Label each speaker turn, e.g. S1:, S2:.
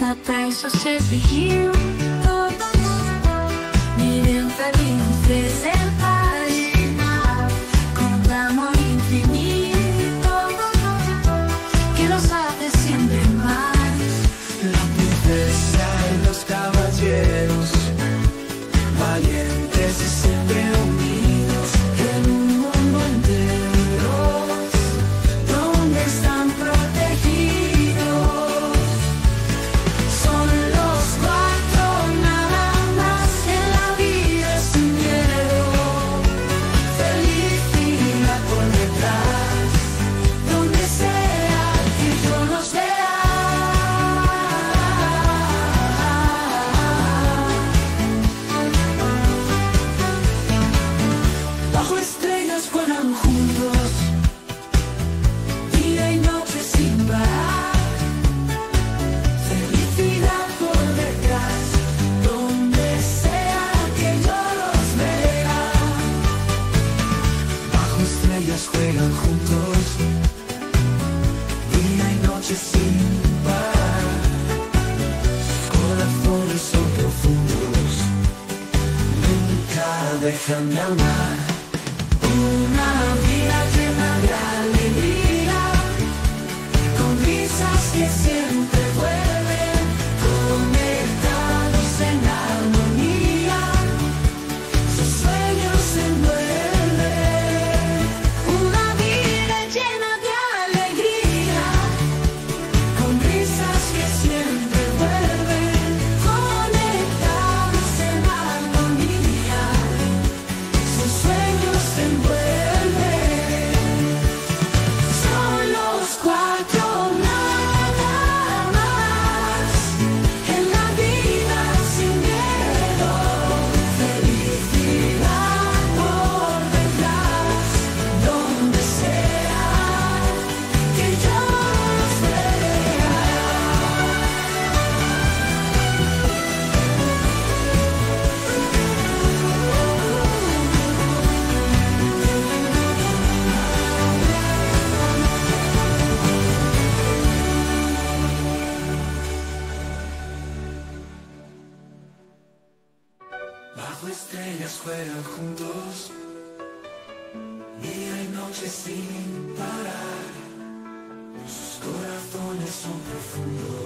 S1: Papai, só você pediu Me deu pra um presente. juegan juntos, día y noche sin parar. Corazones son profundos, nunca dejan de amar. Bajo estrellas juegan juntos, día y noche sin parar. Sus corazones son profundos.